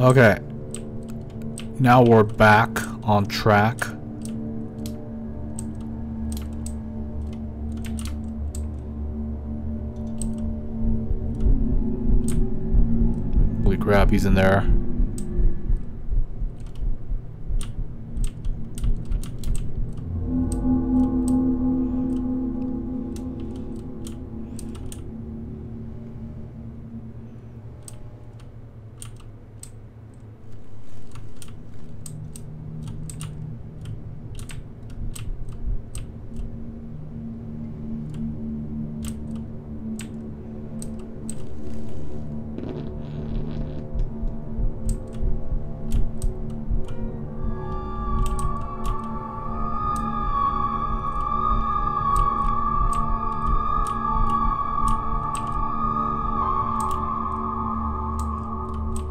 Okay. Now we're back on track. Holy crap, he's in there.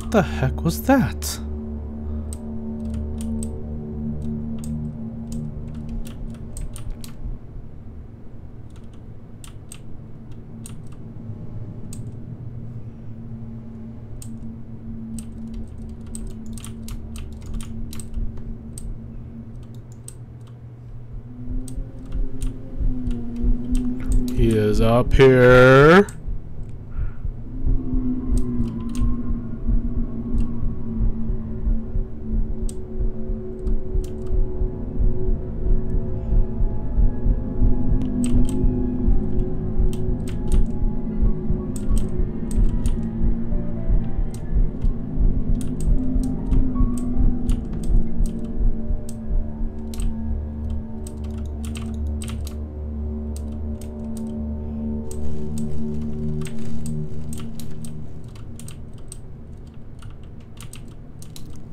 What the heck was that? He is up here.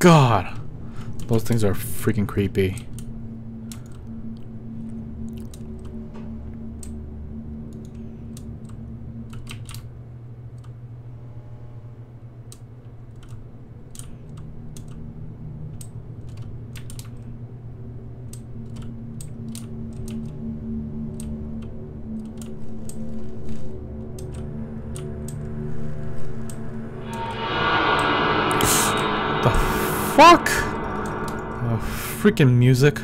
God, those things are freaking creepy. The fuck? Oh, freaking music.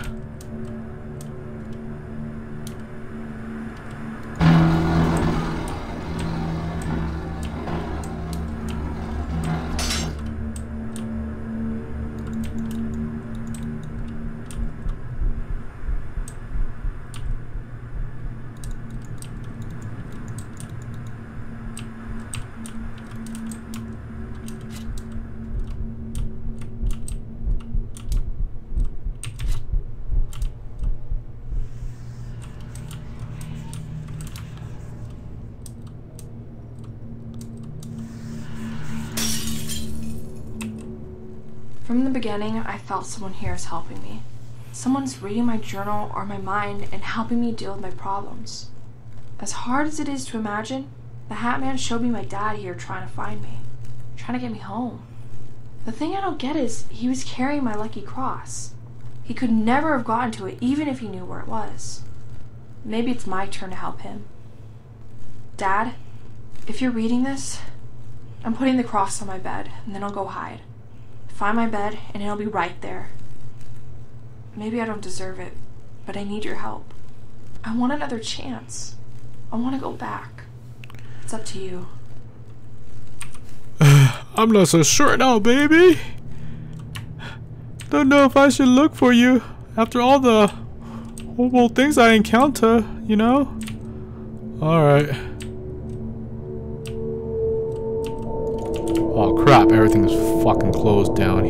From the beginning, I felt someone here is helping me. Someone's reading my journal or my mind and helping me deal with my problems. As hard as it is to imagine, the Hat Man showed me my dad here trying to find me, trying to get me home. The thing I don't get is he was carrying my lucky cross. He could never have gotten to it even if he knew where it was. Maybe it's my turn to help him. Dad, if you're reading this, I'm putting the cross on my bed and then I'll go hide. Find my bed and it'll be right there. Maybe I don't deserve it, but I need your help. I want another chance. I want to go back. It's up to you. I'm not so sure now, baby. Don't know if I should look for you after all the horrible things I encounter, you know? Alright. Oh crap, everything is fucking closed down.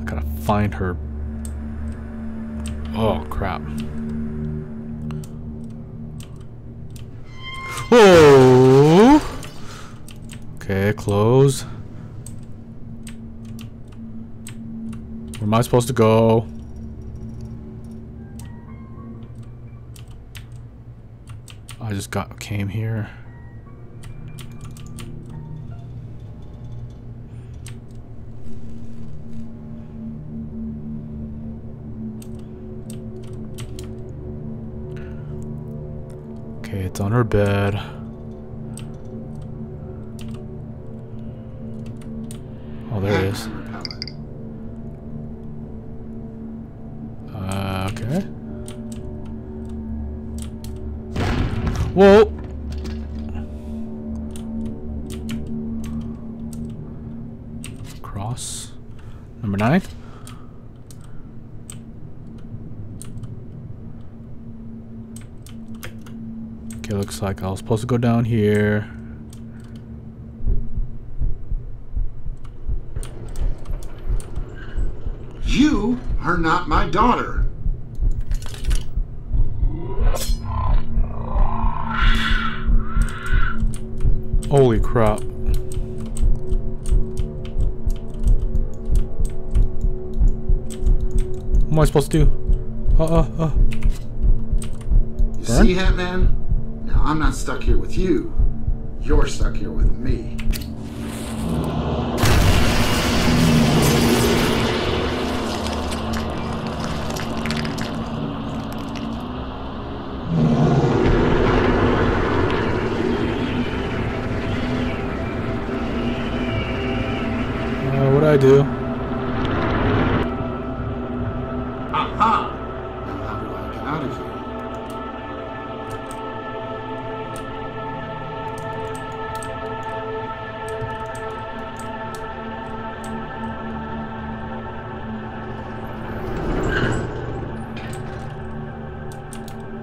I gotta find her. Oh crap. Oh! Okay, close. Where am I supposed to go? I just got came here. Okay, it's on her bed. Oh, there it is. Whoa! Cross. Number nine. Okay, looks like I was supposed to go down here. You are not my daughter. Holy crap. What am I supposed to do? Uh, uh, uh. You see, Hatman? Now I'm not stuck here with you. You're stuck here with me. Uh, what'd I do? Aha! Now how do I get out of here?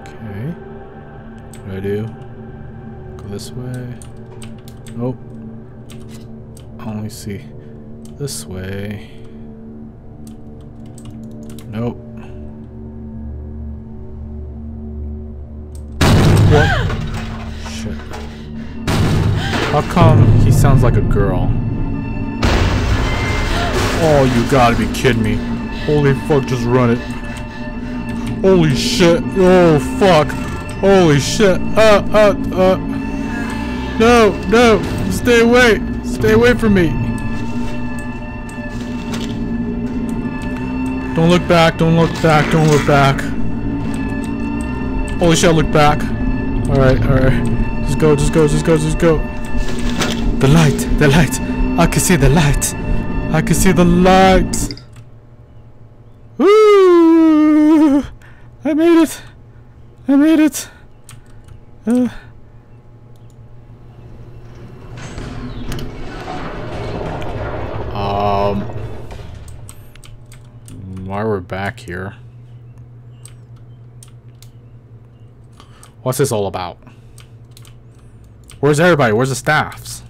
Okay. What do I do? Go this way. Nope. I only see this way. Nope. What? Shit. How come he sounds like a girl? Oh, you gotta be kidding me. Holy fuck, just run it. Holy shit. Oh, fuck. Holy shit. Uh, uh, uh. No, no. Stay away. Stay away from me. Don't look back. Don't look back. Don't look back. Holy shit, look back. Alright, alright. Just go, just go, just go, just go. The light, the light. I can see the light. I can see the light. Woo! I made it. I made it. Uh. Um. Why we're back here? What's this all about? Where's everybody? Where's the staffs?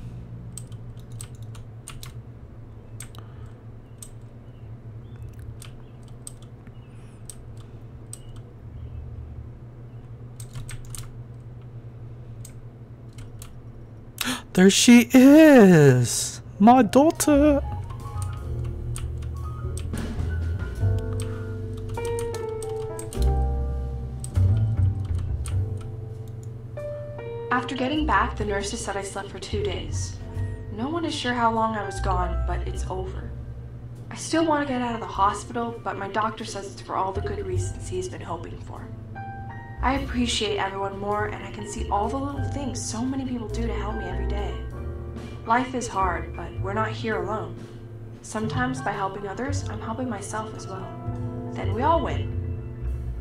There she is! My daughter! After getting back, the nurses said I slept for two days. No one is sure how long I was gone, but it's over. I still want to get out of the hospital, but my doctor says it's for all the good reasons he's been hoping for. I appreciate everyone more, and I can see all the little things so many people do to help me every day. Life is hard, but we're not here alone. Sometimes by helping others, I'm helping myself as well. Then we all win.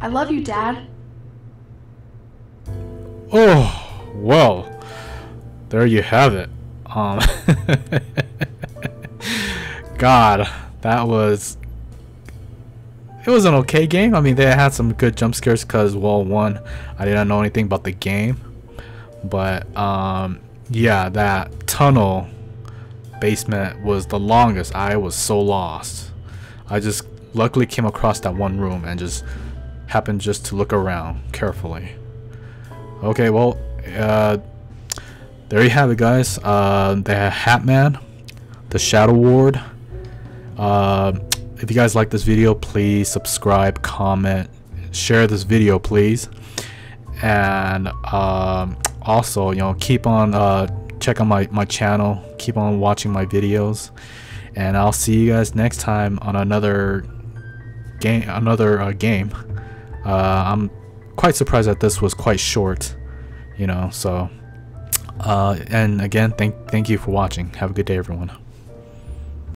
I love you, Dad. Oh, well, there you have it. Um, God, that was. It was an okay game. I mean, they had some good jump scares because, well, one, I didn't know anything about the game, but um, yeah, that tunnel basement was the longest. I was so lost. I just luckily came across that one room and just happened just to look around carefully. Okay, well, uh, there you have it, guys. Uh, the Hatman, the Shadow Ward. Uh, if you guys like this video, please subscribe, comment, share this video, please. And um, also, you know, keep on uh, check on my my channel. Keep on watching my videos, and I'll see you guys next time on another game. Another uh, game. Uh, I'm quite surprised that this was quite short you know. So, uh, and again, thank thank you for watching. Have a good day, everyone.